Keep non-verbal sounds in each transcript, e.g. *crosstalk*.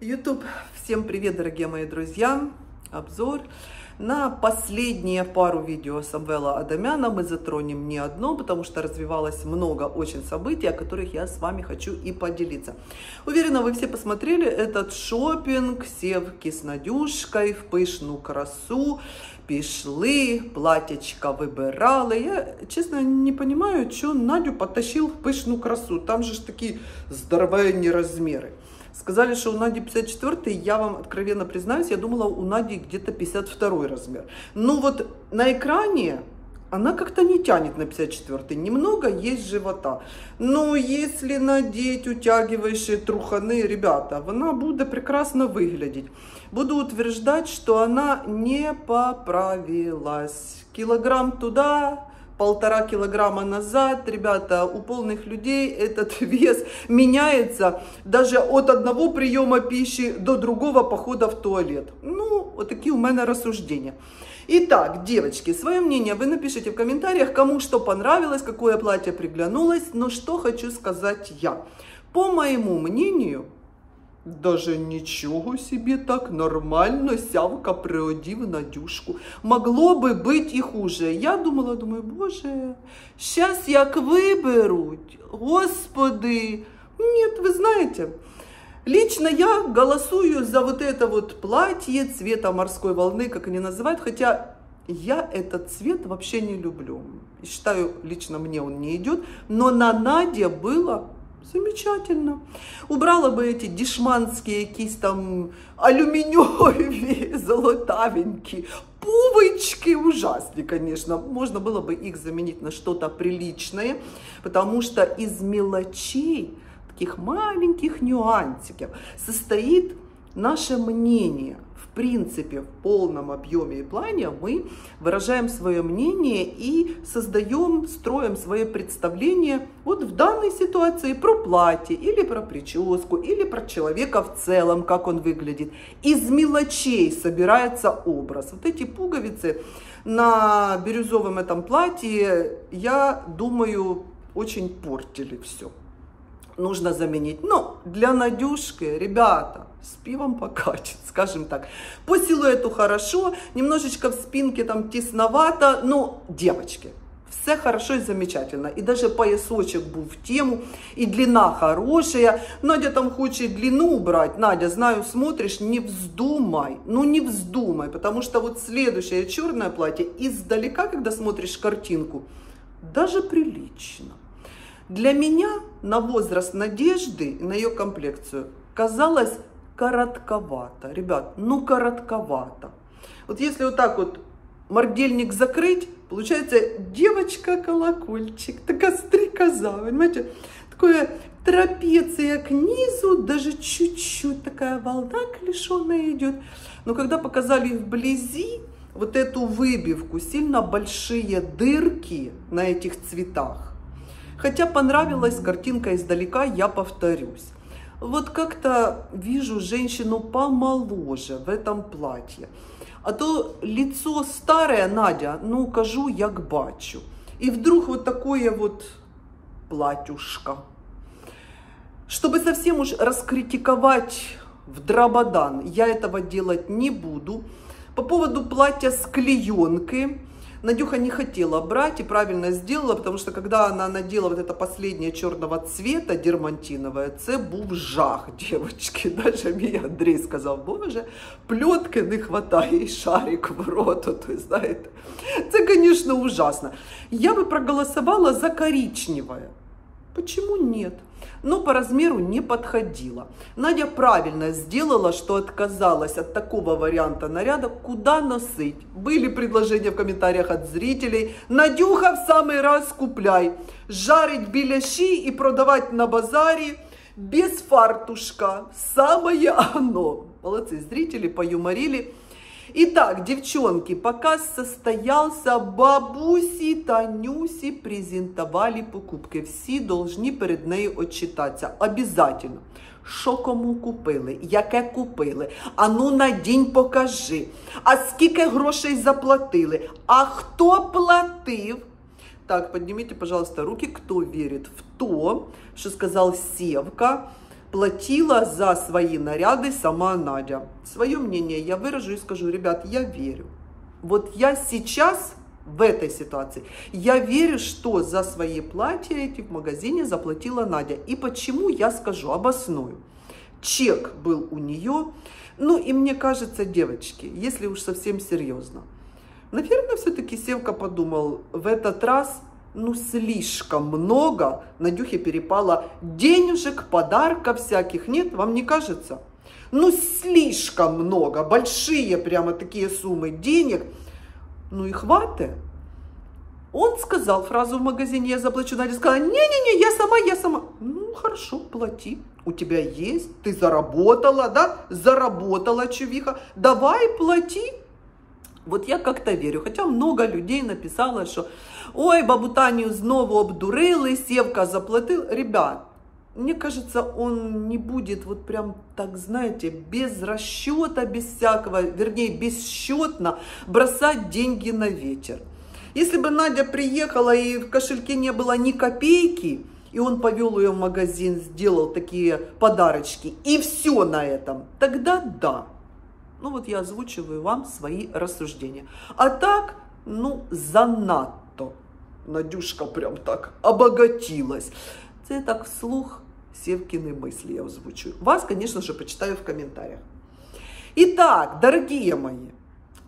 YouTube, всем привет, дорогие мои друзья! Обзор на последние пару видео Самвела Адамяна мы затронем не одно, потому что развивалось много очень событий, о которых я с вами хочу и поделиться. Уверена, вы все посмотрели этот шопинг севки с Надюшкой в пышную красу, пішли, платьечко выбирали. Я, честно, не понимаю, что Надю потащил в пышную красу. Там же ж такие здоровенные размеры. Сказали, что у Нади 54, я вам откровенно признаюсь, я думала, у Нади где-то 52 размер. Ну вот на экране она как-то не тянет на 54 немного есть живота. Но если надеть утягивающие труханы, ребята, она будет прекрасно выглядеть. Буду утверждать, что она не поправилась. Килограмм туда, полтора килограмма назад, ребята, у полных людей этот *laughs* вес меняется даже от одного приема пищи до другого похода в туалет. Ну, вот такие у меня рассуждения. Итак, девочки, свое мнение вы напишите в комментариях, кому что понравилось, какое платье приглянулось, но что хочу сказать я. По моему мнению, даже нічого собі так нормально сявка приодів Надюшку. Могло би бути і хуже. Я думала, думаю, боже, щас як виберуть, господи. Нет, вы знаете, лично я голосую за вот это вот платье цвета морской волны, как они называют, хотя я этот цвет вообще не люблю. Считаю, лично мне он не идет, но на Наде было Замечательно. Убрала бы эти дешманские якісь там алюминиевые, *laughs* золотавенькие, пувочки ужасные, конечно. Можно было бы их заменить на что-то приличное, потому что из мелочей, таких маленьких нюансиков, состоит наше мнение – принципе, в полном объеме и плане мы выражаем свое мнение и создаем, строим свое представление вот в данной ситуации про платье или про прическу или про человека в целом, как он выглядит. Из мелочей собирается образ. Вот эти пуговицы на бирюзовом этом платье, я думаю, очень портили все нужно заменить. Но для Надюшки, ребята, с пивом покатит, *laughs* скажем так. По силуэту хорошо, немножечко в спинке там тесновато, но девочки, все хорошо и замечательно. И даже поясочек был в тему, и длина хорошая. Надя там хочет длину убрать. Надя, знаю, смотришь, не вздумай. Ну не вздумай, потому что вот следующее черное платье, издалека, когда смотришь картинку, даже прилично. Для меня на возраст Надежды, на ее комплекцию, казалось коротковато. Ребят, ну коротковато. Вот если вот так вот мордельник закрыть, получается девочка-колокольчик, такая стрекоза, понимаете? Такое трапеция к низу, даже чуть-чуть такая волна клешеная идет. Но когда показали вблизи вот эту выбивку, сильно большие дырки на этих цветах, Хотя понравилась картинка издалека, я повторюсь. Вот как-то вижу женщину помоложе в этом платье. А то лицо старое, Надя, ну, кажу, як бачу. И вдруг вот такое вот платьюшко. Чтобы совсем уж раскритиковать в дрободан, я этого делать не буду. По поводу платья с клеенкой, Надюха не хотела брать и правильно сделала, потому что когда она надела вот это последнее черного цвета дермантиновое, це був жах, девочки. *laughs* Даже мій Андрей сказал, боже, плетки не хватает и шарик в роту, то знаете. Это, конечно, ужасно. Я бы проголосовала за коричневое. Почему нет? но по размеру не подходила. Надя правильно сделала, что отказалась от такого варианта наряда. Куда носить? Были предложения в комментариях от зрителей. Надюха в самый раз купляй. Жарить беляши и продавать на базаре без фартушка. Самое оно. Молодцы, зрители поюморили. Итак, девчонки, показ состоялся, бабусі та Нюсі презентували покупки. Всі должны перед нею отчитатися. Обязательно. Що кому купили, яке купили, а ну на день покажи, а скільки грошей заплатили, а хто платив? Так, поднимите, пожалуйста, руки, кто верит в то, что сказал Севка, платила за свои наряды сама Надя. Свое мнение я выражу и скажу, ребят, я верю. Вот я сейчас в этой ситуации. Я верю, что за свои платья эти в магазине заплатила Надя. И почему, я скажу, обосную. Чек был у нее. Ну и мне кажется, девочки, если уж совсем серьезно, наверное, все-таки Севка подумал, в этот раз ну, слишком много Надюхе перепало денежек, подарков всяких. Нет, вам не кажется? Ну, слишком много, большие прямо такие суммы денег – ну и хватит. Он сказал фразу в магазине, я заплачу. Надя сказала, не-не-не, я сама, я сама. Ну, хорошо, плати. У тебя есть, ты заработала, да? Заработала, чувиха. Давай, плати. Вот я как-то верю, хотя много людей написало, что ой, бабу Таню знову обдурили, Севка заплатил. Ребят, мне кажется, он не будет вот прям так, знаете, без расчета, без всякого, вернее, бесчетно бросать деньги на ветер. Если бы Надя приехала и в кошельке не было ни копейки, и он повел ее в магазин, сделал такие подарочки, и все на этом, тогда да. Ну вот я озвучиваю вам свои рассуждения. А так, ну, занадто. Надюшка прям так обогатилась. Це так вслух Севкины мысли я озвучу. Вас, конечно же, почитаю в комментариях. Итак, дорогие мои,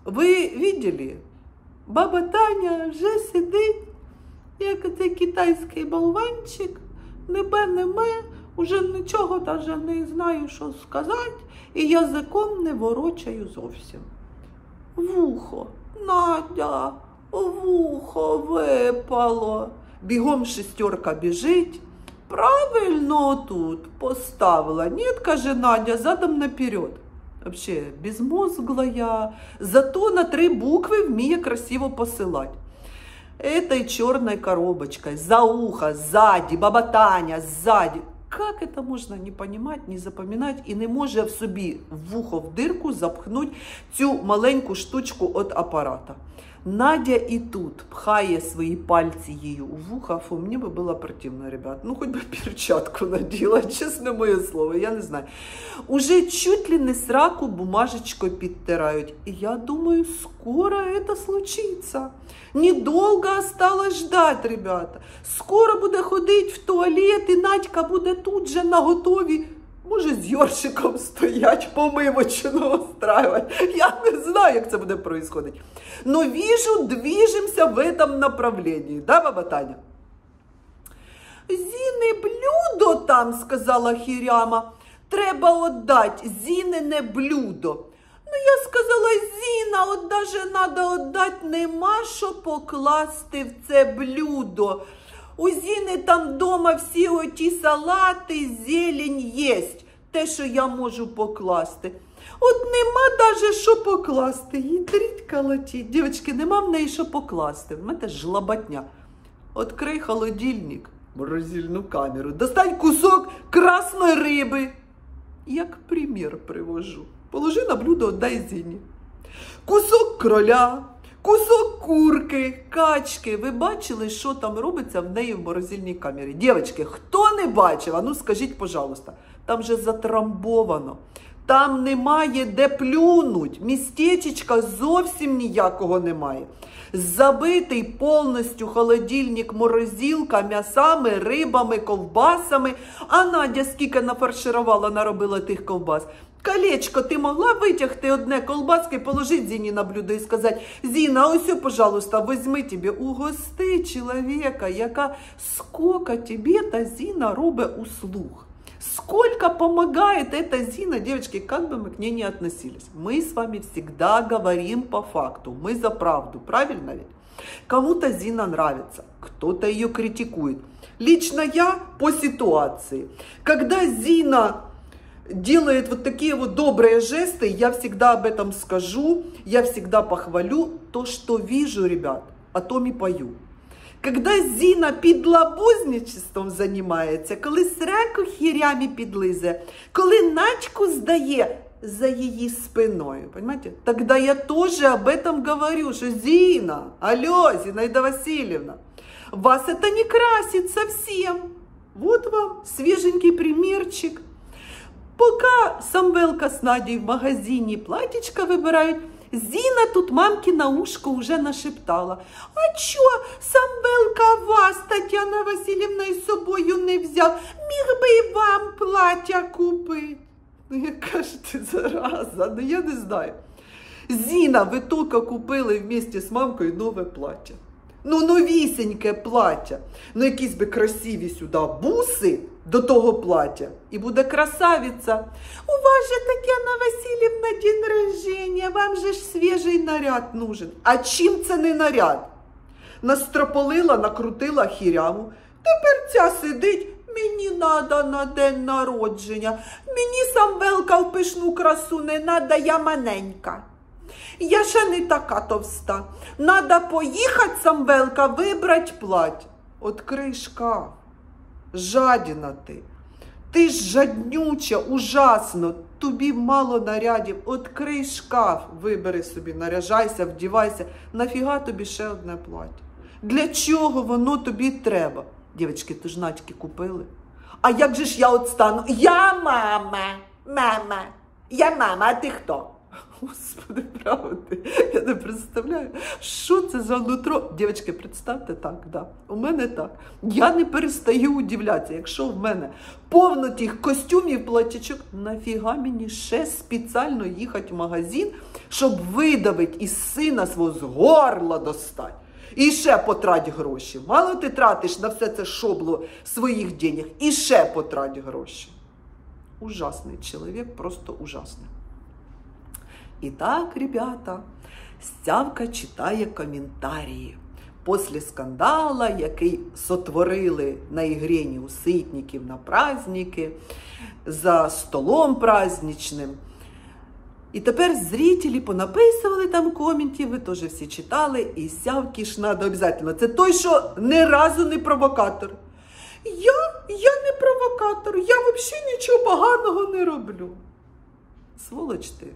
ви видели? Баба Таня вже сидить, як цей китайський болванчик, небе неме, уже нічого даже не знаю, що сказати, і язиком не ворочаю зовсім. Вухо, Надя, вухо випало. Бігом шестерка біжить. Правильно тут поставила. Нет, каже Надя, задом наперед. Вообще безмозглая, зато на три буквы вміє красиво посылать. Этой черной коробочкой, за ухо, сзади, баба Таня, сзади. Как это можно не понимать, не запоминать і не може в собі в вухо в дирку запхнуть цю маленьку штучку від апарата? Надя и тут пхає свої пальці її у вуха. Фу, мені би було противно, ребят. Ну, хоч би *laughs* перчатку наділа, чесне моє слово, я не знаю. Уже чуть ли не сраку бумажечкою підтирають. І я думаю, скоро это случится. Недолго осталось ждать, ребята. Скоро буде ходить в туалет, і Надька буде тут же на готові Може, з Йоршиком стоять, помивочину устраивать. Я не знаю, як це буде происходить. Но вижу, движемся в этом направлении. Да, баба Таня? Зіни блюдо там, сказала Хіряма. Треба отдать зінене блюдо. Ну, я сказала, Зіна, от даже надо отдать, нема що покласти в це блюдо. У Зіни там вдома всі оті салати, зелень єсть. Те, що я можу покласти. От нема даже що покласти. Їдріть калатіть. Дівчатки, нема в неї що покласти. В мене жлобатня. Открий холодильник, морозильну камеру, достань кусок красної риби. Як примір привожу. Положи на блюдо, отдай Зіні. Кусок кроля, Кусок курки, качки. Ви бачили, що там робиться в неї в морозильній камері? Дівчатки, хто не бачив, а ну скажіть, пожалуйста, там же затрамбовано. Там немає де плюнуть. Містечечка зовсім ніякого немає. Забитий повністю холодильник, морозилка, м'ясами, рибами, ковбасами. А Надя скільки нафарширувала, наробила тих ковбас. Колечко, ти могла витягти одне колбаски, положити Зіні на блюдо і сказати, Зіна, ось, пожалуйста, возьми тебе, угости чоловіка, яка сколько тебе та Зіна робить услуг. Сколько помогает эта Зина, девочки, как бы мы к ней не относились. Мы с вами всегда говорим по факту, мы за правду, правильно ведь? Кому-то Зина нравится, кто-то ее критикует. Лично я по ситуации. Когда Зина делает вот такие вот добрые жесты, я всегда об этом скажу, я всегда похвалю то, что вижу, ребят, о том и пою. Когда Зіна підлабузничеством займається, коли сраку хірями підлизе, коли начку здає за її спиною, понимаете? Тогда я тоже об этом говорю, что Зина, алло, Зинаида Васильевна, вас это не красит совсем. Вот вам свеженький примерчик – Поки Самвелка з Надією в магазині платічка вибирають, Зіна тут мамки на ушко уже нашептала. А чо Самвелка вас, Тетяна Васильівна, із собою не взяв? Міг би і вам плаття купити. Ну, яка ж ти зараза, ну я не знаю. Зіна, ви тільки купили вместе з мамкою нове плаття. Ну, новісіньке плаття. Ну, якісь би красиві сюди буси до того плаття. І буде красавиця. У вас же, Тетяна Васильівна, день рождения, вам же ж свіжий наряд нужен. А чим це не наряд? Настрополила, накрутила хіряму. Тепер ця сидить. Мені надо на день народження. Мені самвелка в пишну красу не надо, я маненька. Я ще не така товста. Надо поїхати, самвелка, вибрать плать. Открий шкаф. Жадіна ти. Ти ж жаднюча, ужасно. Тобі мало нарядів. Открий шкаф, вибери собі, наряжайся, вдівайся. Нафіга тобі ще одне плаття? Для чого воно тобі треба? Дівчатки, ти ж начки купили. А як же ж я от стану? Я мама, мама, я мама, а ти хто? Господи, правди, я не представляю, що це за нутро. Дівчатки, представте так, да. у мене так. Я не перестаю удивлятися, якщо в мене повно тих костюмів, платячок, нафіга мені ще спеціально їхати в магазин, щоб видавити із сина свого з горла достати. І ще потрать гроші. Мало ти тратиш на все це шобло своїх денег, і ще потрать гроші. Ужасний чоловік, просто ужасний. Итак, ребята, Стявка читає коментарі. Після скандала, який сотворили на ігрені у ситників на праздники, за столом праздничним. І тепер зрителі понаписували там коментів, ви теж всі читали, і сявки ж надо обов'язково. Це той, що ні разу не провокатор. Я, я не провокатор, я взагалі нічого поганого не роблю. Сволоч ти.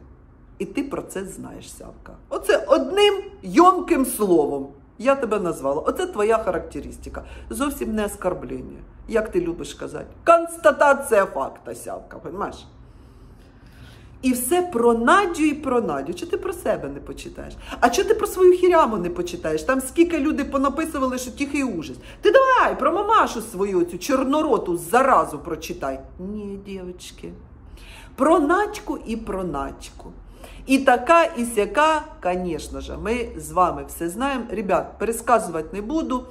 І ти про це знаєш, Сявка. Оце одним йомким словом. Я тебе назвала. Оце твоя характеристика. Зовсім не оскорблення. Як ти любиш казати? Констатація факта, Сявка, розумієш? І все про Надю і про Надю. Чи ти про себе не почитаєш? А чи ти про свою хіряму не почитаєш? Там скільки люди понаписували, що тихий ужас. Ти давай про мамашу свою цю чорнороту заразу прочитай. Ні, дівчатки. Про Надьку і про Надьку. І така, і сяка, звісно ж, ми з вами все знаємо. Ребят, пересказувати не буду.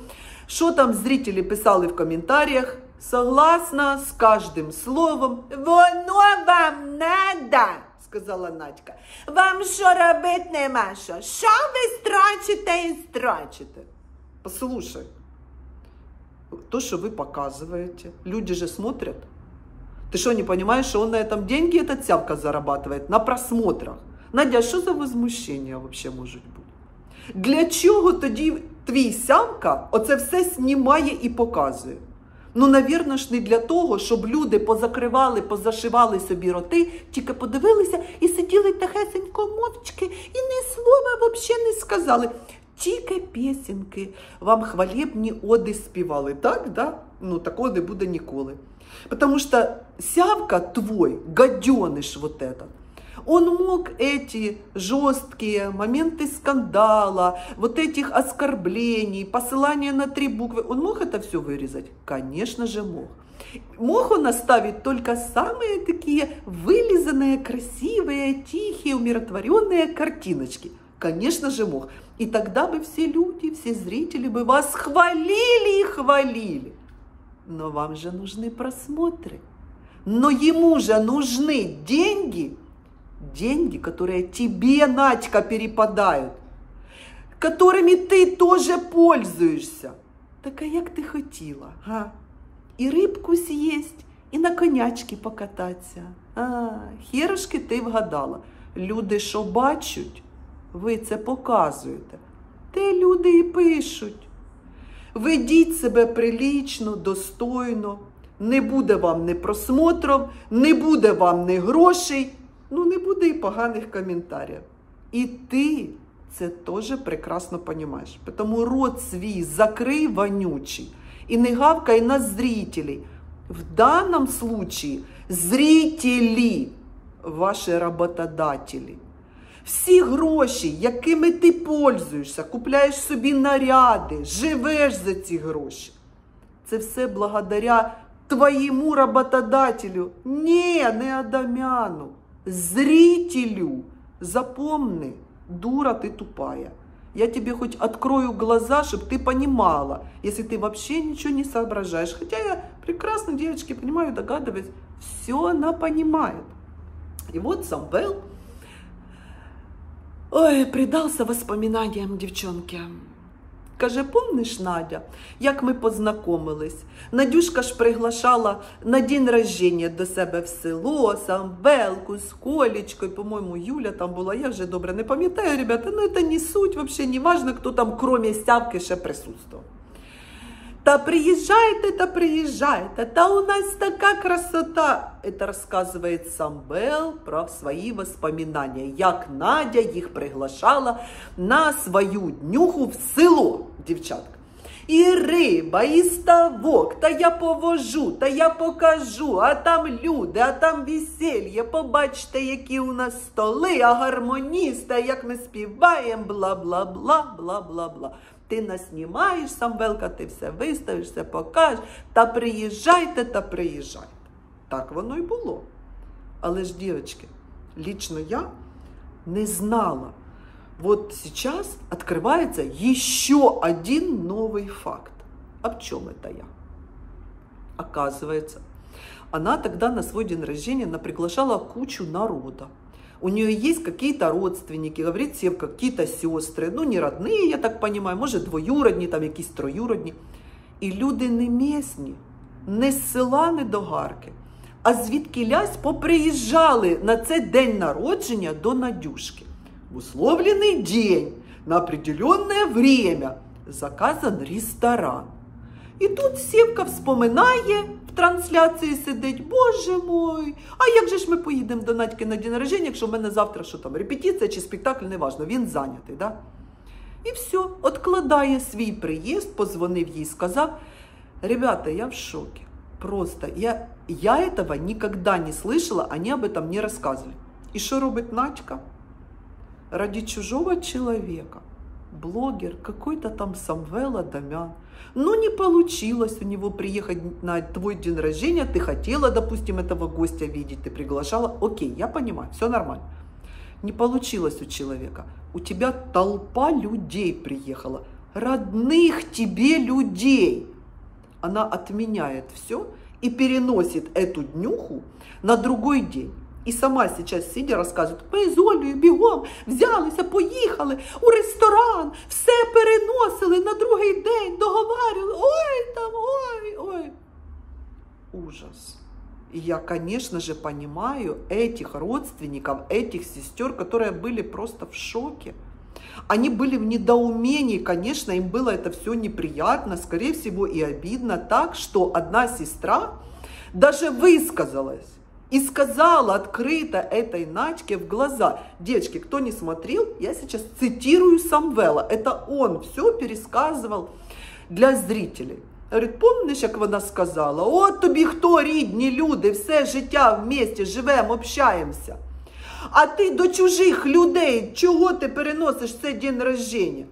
Що там зрителі писали в коментарях? Согласна з кожним словом. Воно вам надо, сказала Надька. Вам що робити нема що? Що ви страчите і страчите? Послушай, то, что вы показываете, люди же смотрят. Ты что, не понимаешь, что он на этом деньги, этот сявка зарабатывает? На просмотрах. Надя, що за возмущення взагалі можуть бути? Для чого тоді твій сямка оце все знімає і показує? Ну, навірно ж, не для того, щоб люди позакривали, позашивали собі роти, тільки подивилися і сиділи тихесенько мовчки, і ні слова взагалі не сказали. Тільки пісеньки вам хвалебні оди співали, так? Да? Ну, такого не буде ніколи. Потому що сявка твой, гаденыш вот этот, он мог эти жесткие моменты скандала, вот этих оскорблений, посылания на три буквы, он мог это все вырезать? Конечно же мог. Мог он оставить только самые такие вылизанные, красивые, тихие, умиротворенные картиночки? Конечно же мог. И тогда бы все люди, все зрители бы вас хвалили и хвалили. Но вам же нужны просмотры. Но ему же нужны деньги – деньги, которые тебе, Надька, перепадают, которыми ты тоже пользуешься. Так а як ти хотіла, га? І рибку з'їсть, і на конячки покататися. А, хірушки ти вгадала. Люди, що бачать, ви це показуєте. Те люди і пишуть. Ведіть себе прилічно, достойно, не буде вам ні просмотрів, не буде вам ні грошей ну не буде і поганих коментарів. І ти це теж прекрасно розумієш. Тому рот свій закрий вонючий і не гавкай на зрителей. В данном случае Зрителі, ваші роботодателі. Всі гроші, якими ти пользуєшся, купляєш собі наряди, живеш за ці гроші. Це все благодаря твоєму роботодателю. Ні, не Адамяну, зрителю. Запомни, дура ты тупая. Я тебе хоть открою глаза, чтобы ты понимала, если ты вообще ничего не соображаешь. Хотя я прекрасно, девочки, понимаю, догадываюсь, все она понимает. И вот Самвел, ой, предался воспоминаниям девчонки. Каже, помниш, Надя, як ми познайомились? Надюшка ж приглашала на день рождення до себе в село, Самвелку з Колечкою, по-моєму, Юля там була, я вже добре не пам'ятаю, ребята, ну це не суть, взагалі не важно, хто там, крім Сявки, ще присутствував. Та приїжджайте, та приїжджайте, та у нас така красота. Это рассказывает Самвел про свої воспоминания, як Надя їх приглашала на свою днюху в село, дівчатка. І риба, і ставок, та я повожу, та я покажу, а там люди, а там веселье. Побачите, які у нас столи, а гармоністи, як ми співаємо, бла бла бла бла бла бла. Ти нас знімаєш, Самвелка, ти все виставиш, все покажеш. Та приїжджайте, та приїжджайте. Так воно й було. Але ж, дівчатки, лично я не знала. Вот сейчас открывается еще один новый факт. А в чем это я? Оказывается, она тогда на свой день рождения она приглашала кучу народа. У нее есть какие-то родственники, говорит все какие-то сестры, ну не родные, я так понимаю, может двоюродні, там якісь троюродні. І люди не місні, не з села, не до гарки, а звідки лясь поприїжджали на цей день народження до Надюшки. В условленный день, на определенное время, заказан ресторан. І тут Сєвка вспоминає в трансляції сидить, Боже мой, а як же ж ми поїдемо до Надьки на день народження, якщо в мене завтра що там, репетиція чи спектакль, неважно, він зайнятий. Да? І все, откладає свій приїзд, позвонив їй, сказав, ребята, я в шоке. Просто я, я этого никогда не слышала, они об этом не рассказывали. И что робит Надька? Ради чужого человека, Блогер, какой-то там Самвел Адамян, но не получилось у него приехать на твой день рождения, ты хотела, допустим, этого гостя видеть, ты приглашала, окей, я понимаю, все нормально. Не получилось у человека. У тебя толпа людей приехала, родных тебе людей. Она отменяет все и переносит эту днюху на другой день. І сама сейчас сидя розказує, ми з Олею бігом взялися, поїхали у ресторан, все переносили на другий день, договарювали. Ой, там, ой, ой. Ужас. И я, конечно же, понимаю этих родственников, этих сестер, которые были просто в шоке. Они были в недоумении, конечно, им было это все неприятно, скорее всего, и обидно так, что одна сестра даже высказалась и сказала открыто этой Начке в глаза. Девочки, кто не смотрел, я сейчас цитирую Самвела. Это он все пересказывал для зрителей. Говорить, помниш, як вона сказала? От тобі хто рідні люди, все життя в місті живемо, общаємося. А ти до чужих людей, чого ти переносиш цей день рождення?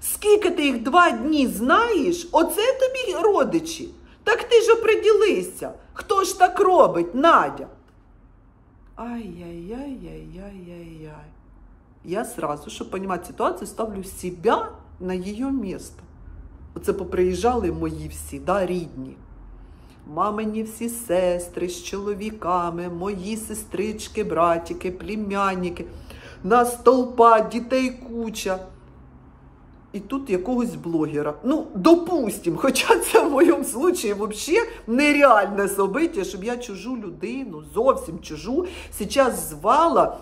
Скільки ти їх два дні знаєш, оце тобі родичі. Так ти ж оприділися, хто ж так робить, Надя? Ай-яй-яй-яй-яй-яй-яй. Я сразу, щоб понимать ситуацію, ставлю себя на її місце. Оце поприїжджали мої всі, да, рідні. Мамині всі сестри з чоловіками, мої сестрички, братики, племянники, нас толпа, дітей куча. І тут якогось блогера. Ну, допустим, хоча це в моєму случаї взагалі нереальне событие, щоб я чужу людину, зовсім чужу, зараз звала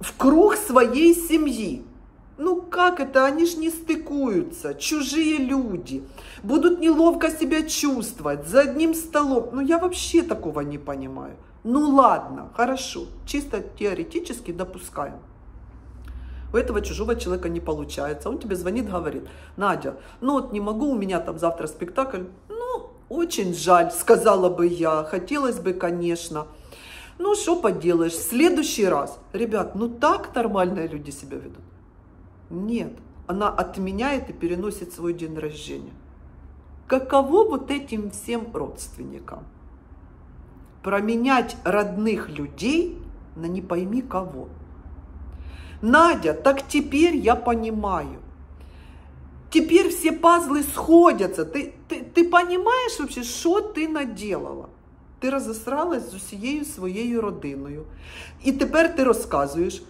в круг своєї сім'ї. Ну как это? Они ж не стыкуются. Чужие люди. Будут неловко себя чувствовать за одним столом. Ну я вообще такого не понимаю. Ну ладно, хорошо. Чисто теоретически допускаем. У этого чужого человека не получается. Он тебе звонит, говорит, Надя, ну вот не могу, у меня там завтра спектакль. Ну, очень жаль, сказала бы я. Хотелось бы, конечно. Ну, что поделаешь, в следующий раз. Ребят, ну так нормальные люди себя ведут? Нет, она отменяет и переносит свой день рождения. Каково вот этим всем родственникам? Променять родных людей на не пойми кого. Надя, так теперь я понимаю. Теперь все пазлы сходятся. Ты, ты, ты понимаешь вообще, что ты наделала? Ти розосралась з усією своєю родиною. І тепер ти розказуєш,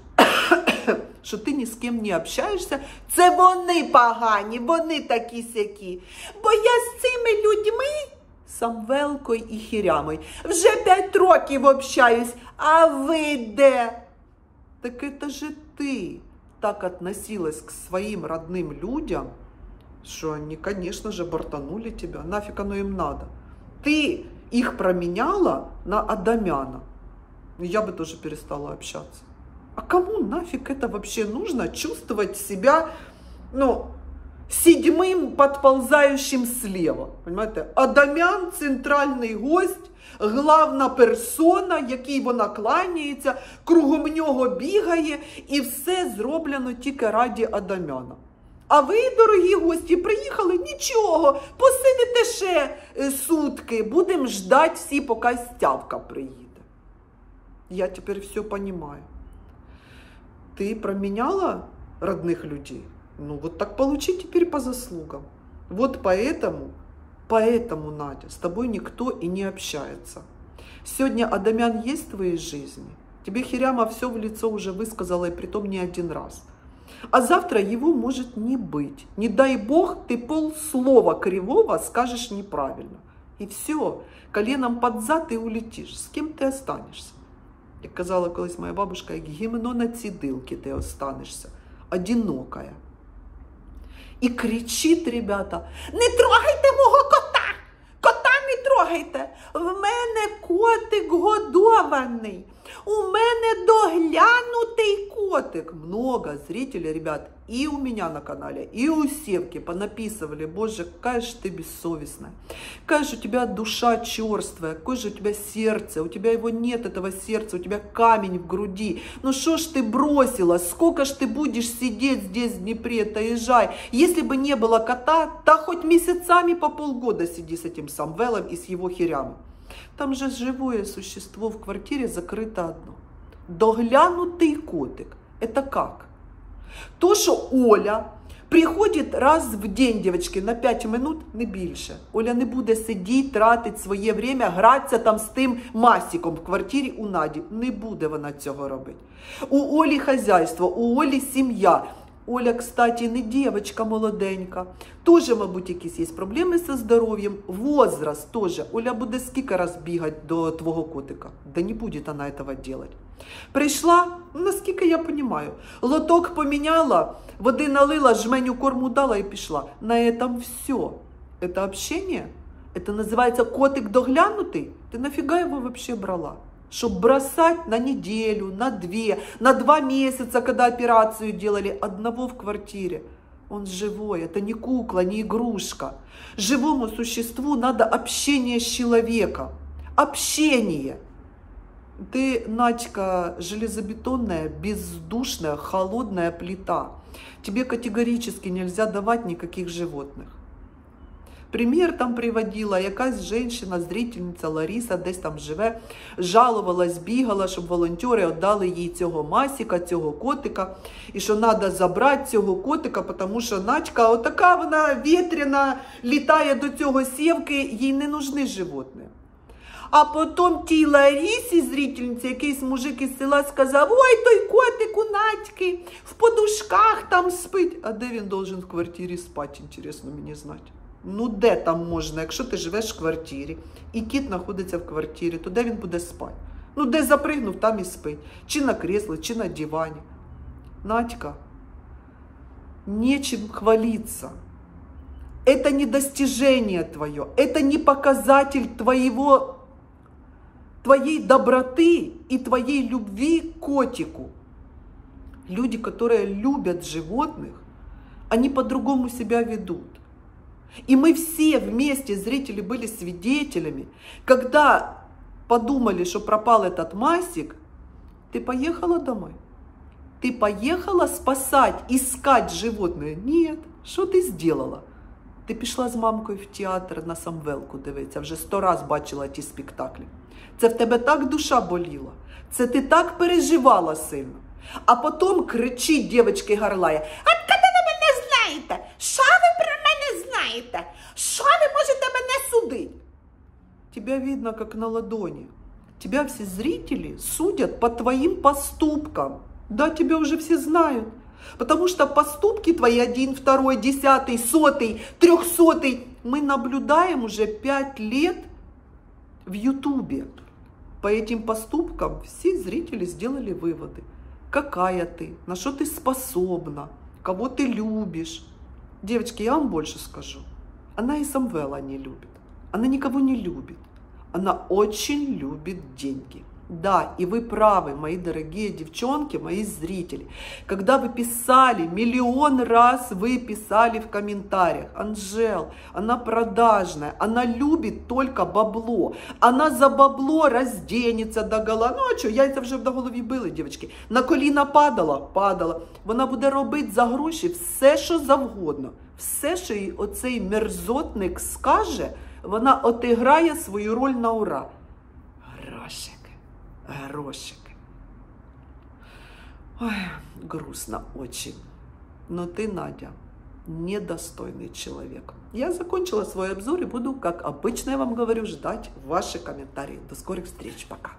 що *coughs* ти ні з ким не общаєшся. Це вони погані, вони такі сякі. Бо я з цими людьми, Самвелкою і Хірямою, вже п'ять років общаюсь, а ви де? Так это же ты так относилась к своим родным людям, что они, конечно же, бортанули тебя. Нафиг оно им надо. Ты их променяла на Адамяна. Я бы тоже перестала общаться. А кому нафиг это вообще нужно чувствовать себя, ну, седьмым подползающим слева? Понимаете? Адамян – центральний гость, главна персона, якій вона кланяється, кругом нього бігає, і все зроблено тільки раді Адамяна. А ви, дорогі гості, приїхали нічого, посидите ще е, сутки, будемо ждати всі, поки стявка приїде. Я тепер все понимаю. Ты променяла родных людей? Ну вот так получи теперь по заслугам. Вот поэтому, поэтому, Надя, с тобой никто и не общается. Сегодня Адамян есть в твоей жизни? Тебе Хиряма все в лицо уже высказала, и притом не один раз – а завтра его может не быть. Не дай бог, ты полслова кривого скажешь неправильно. І все, коленом под зад і улетиш. З ким ти останешся? Як казала колись моя бабушка, як гімно на цідилки ти останешся, одинокая. І кричить, ребята, не трогайте мого кота! Кота не трогайте! В мене котик годований. У мене доглянутий котик. Много зрителей, ребят, и у меня на канале, и у Севки понаписывали, боже, какая же ты бессовестная, какая же у тебя душа черствая, какое же у тебя сердце, у тебя его нет, этого сердца, у тебя камень в груди, ну что ж ты бросила, сколько ж ты будешь сидеть здесь в Днепре, езжай, если бы не было кота, то хоть месяцами по полгода сиди с этим Самвелом и с его херями. Там же живое существо в квартире закрыто одно. Доглянутый котик. Это как? То, що Оля приходить раз в день, дівчатки, на 5 минут, не більше. Оля не буде сидіти, тратити своє время, гратися там з тим масиком в квартирі у Наді. Не буде вона цього робити. У Олі хазяйство, у Олі сім'я. Оля, кстати, не дівчинка молоденька. Тоже, мабуть, якісь є проблеми зі здоров'ям. Возраст тоже. Оля буде скільки раз бігати до твого котика. Да не буде вона этого делать. Прийшла, ну, наскільки я розумію, лоток поміняла, води налила, жменю корму дала і пішла. На этом все. Это общение? Это называется котик доглянутый? Ты нафига его вообще брала? Чтобы бросать на неделю, на две, на два месяца, когда операцию делали, одного в квартире. Он живой, это не кукла, не игрушка. Живому существу надо общение с человеком. Общение. Ты, Надька, железобетонная, бездушная, холодная плита. Тебе категорически нельзя давать никаких животных. Примір там приводила, якась жінка, зрительниця Лариса, десь там живе, жалувалась, бігала, щоб волонтери віддали їй цього масіка, цього котика. І що треба забрати цього котика, тому що Надька, отака вона вітряна, літає до цього сівки, їй не нужны животні. А потім тій Ларісі, зрительниці, якийсь мужик із села сказав, ой, той котик у Надьки, в подушках там спить. А де він должен в квартирі спати, інтересно мені знати. Ну, де там можна, якщо ти живеш в квартирі, і кіт знаходиться в квартирі, то де він буде спати? Ну, де запригнув, там і спить. Чи на креслі, чи на дивані. Надька, нечем хвалиться. Это не достижение твое, это не показатель твоего, твоей доброты и твоей любви к котику. Люди, которые любят животных, они по-другому себя ведут. И мы все вместе, зрители, были свидетелями, когда подумали, что пропал этот Масик, ты поехала домой? Ты поехала спасать, искать животное? Нет. Що ти зробила? Ти пішла з мамкою в театр на самвелку дивитися, вже сто раз бачила ті спектаклі. Це в тебе так душа боліла, це ти так переживала сильно. А потім кричить дівчинки Гарлає: Откуда ви мене знаєте? Що ви про мене знаєте? Що ви можете мене судити? Тебя видно как на ладони. Тебя все зрители судят по твоим поступкам. Да, тебя уже все знают. Потому что поступки твои, один, второй, десятый, сотый, трехсотый, мы наблюдаем уже пять лет в Ютубе. По этим поступкам все зрители сделали выводы. Какая ты, на что ты способна, кого ты любишь. Девочки, я вам больше скажу. Она и Самвела не любит. Она никого не любит. Она очень любит деньги. Да, и вы правы, мои дорогие девчонки, мои зрители. Когда вы писали, миллион раз вы писали в комментариях, Анжел, она продажная, она любит только бабло. Она за бабло разденется до гола. Ну а що, яйця вже до голові били, дівчатки. На коліна падала, падала. Вона буде робити за гроші все, що завгодно. Все, що їй оцей мерзотник скаже, вона отиграє свою роль на ура. Грошики, грошики. Ой, грустно очень. Но ты, Надя, недостойный человек. Я закончила свой обзор и буду, как обычно я вам говорю, ждать ваши комментарии. До скорых встреч. Пока.